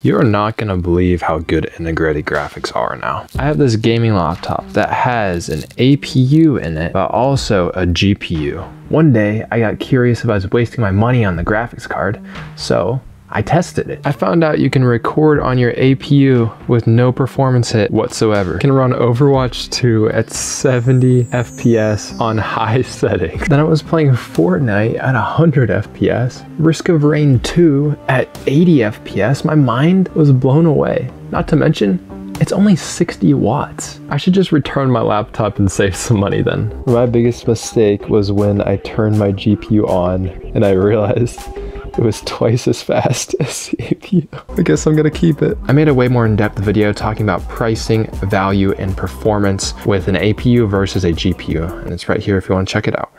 You're not gonna believe how good integrated graphics are now. I have this gaming laptop that has an APU in it, but also a GPU. One day, I got curious if I was wasting my money on the graphics card, so I tested it. I found out you can record on your APU with no performance hit whatsoever. You can run Overwatch 2 at 70 FPS on high settings. Then I was playing Fortnite at 100 FPS, Risk of Rain 2 at 80 FPS. My mind was blown away. Not to mention, it's only 60 watts. I should just return my laptop and save some money then. My biggest mistake was when I turned my GPU on and I realized it was twice as fast as the APU. I guess I'm gonna keep it. I made a way more in-depth video talking about pricing, value, and performance with an APU versus a GPU, and it's right here if you wanna check it out.